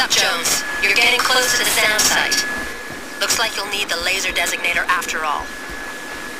up, Jones? You're getting close to the SAM site. Looks like you'll need the laser designator after all.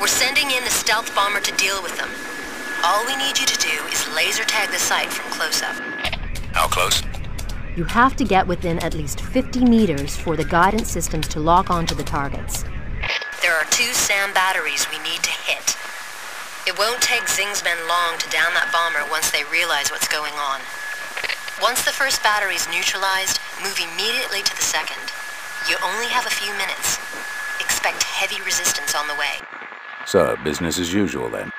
We're sending in the stealth bomber to deal with them. All we need you to do is laser tag the site from close up. How close? You have to get within at least 50 meters for the guidance systems to lock onto the targets. There are two SAM batteries we need to hit. It won't take Xing's men long to down that bomber once they realize what's going on. Once the first battery is neutralized, move immediately to the second. You only have a few minutes. Expect heavy resistance on the way. So, business as usual then.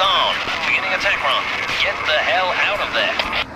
On. Beginning attack run. Get the hell out of there.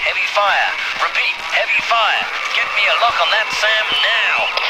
Heavy fire. Repeat, heavy fire. Get me a lock on that SAM now.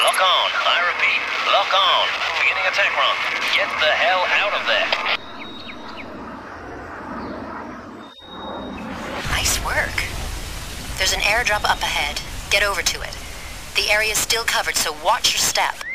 Lock on. I repeat, lock on. Beginning attack run. Get the hell out of there. Nice work. There's an airdrop up ahead. Get over to it. The area's still covered, so watch your step.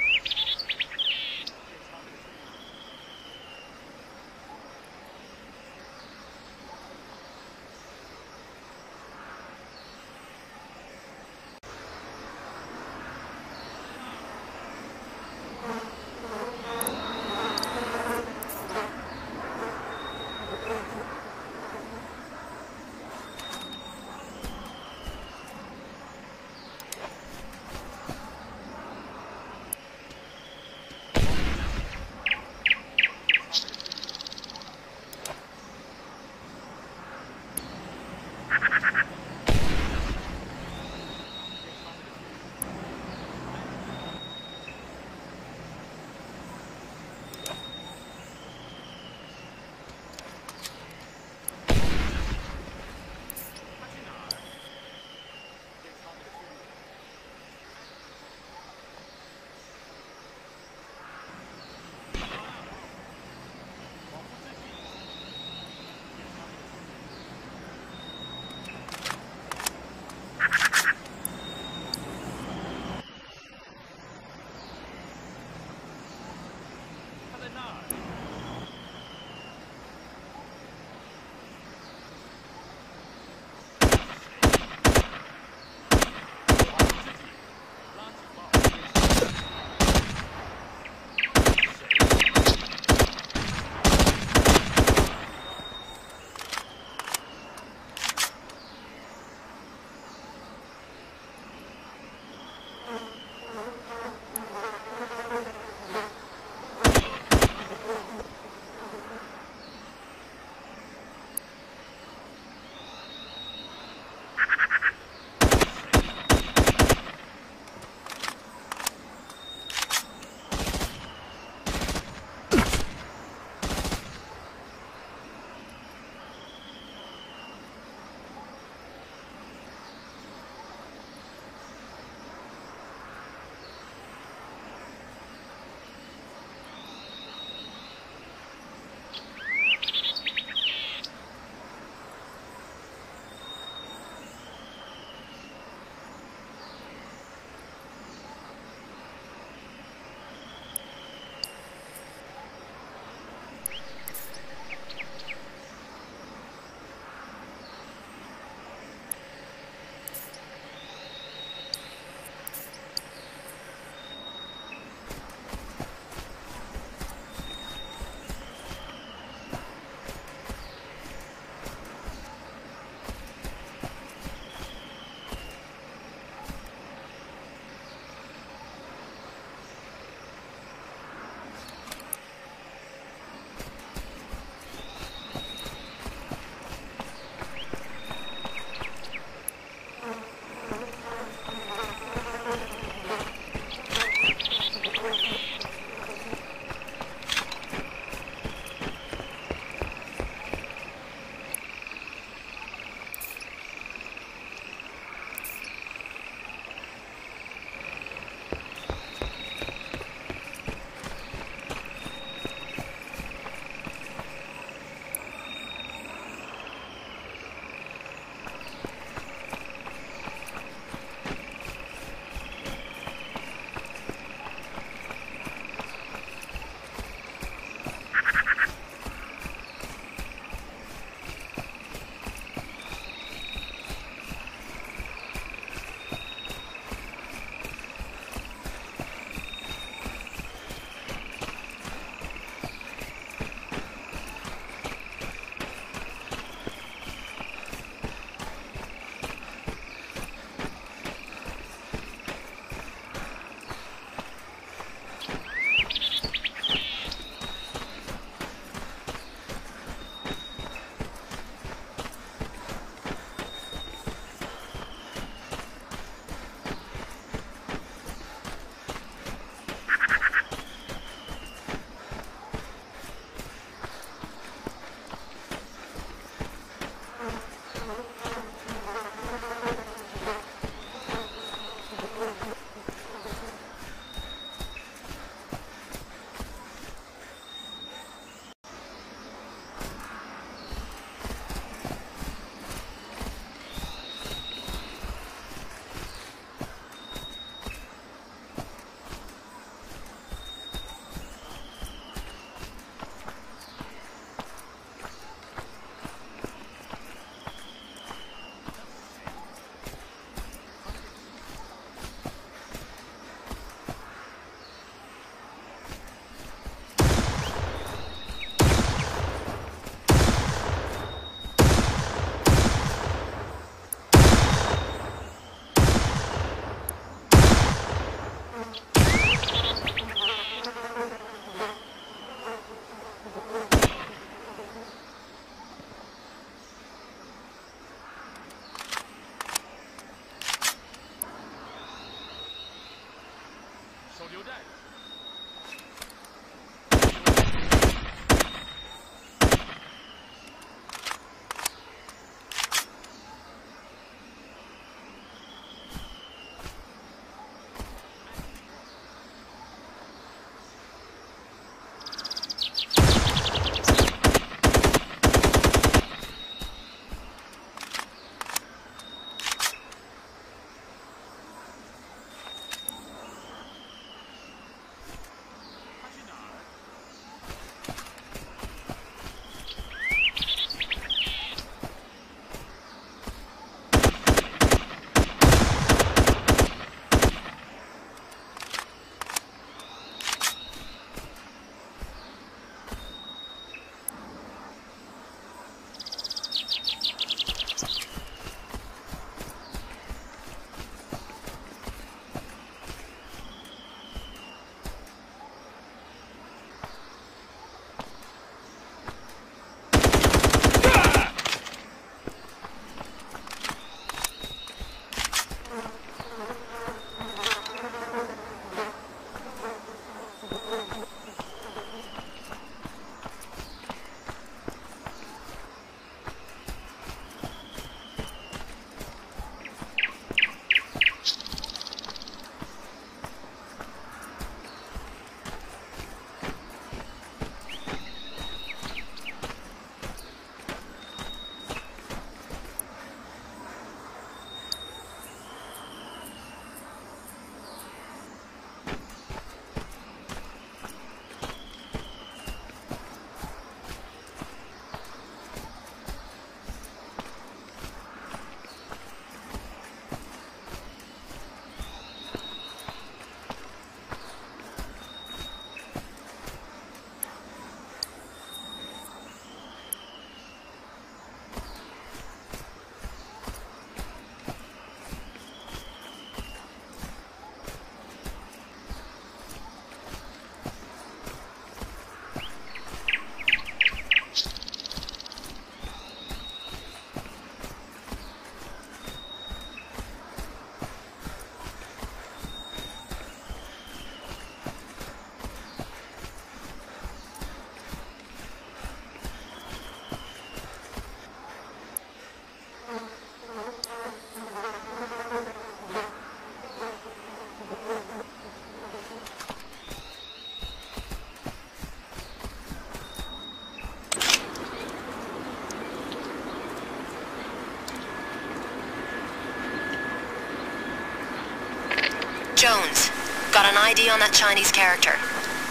Jones, got an ID on that Chinese character.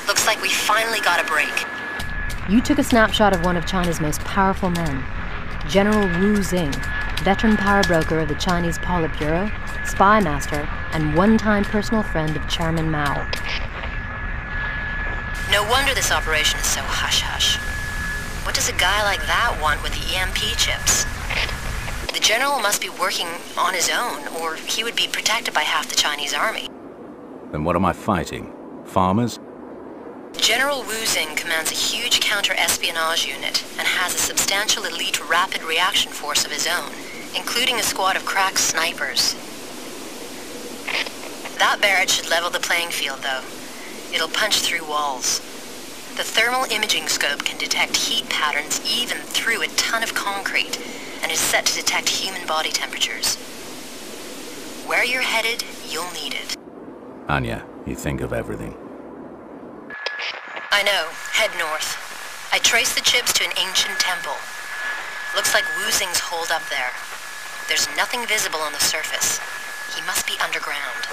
Looks like we finally got a break. You took a snapshot of one of China's most powerful men, General Wu Xing, veteran power broker of the Chinese Politburo, spy master, and one-time personal friend of Chairman Mao. No wonder this operation is so hush-hush. What does a guy like that want with the EMP chips? The general must be working on his own, or he would be protected by half the Chinese army. Then what am I fighting? Farmers? General Wu Xing commands a huge counter-espionage unit and has a substantial elite rapid reaction force of his own, including a squad of crack snipers. That barrage should level the playing field, though. It'll punch through walls. The thermal imaging scope can detect heat patterns even through a ton of concrete and is set to detect human body temperatures. Where you're headed You'll need it. Anya, you think of everything. I know. Head north. I traced the chips to an ancient temple. Looks like Wu Xing's holed up there. There's nothing visible on the surface. He must be underground.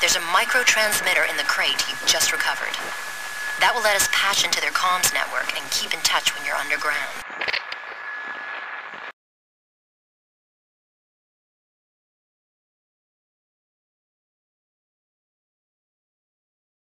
There's a micro-transmitter in the crate you just recovered. That will let us patch into their comms network and keep in touch when you're underground.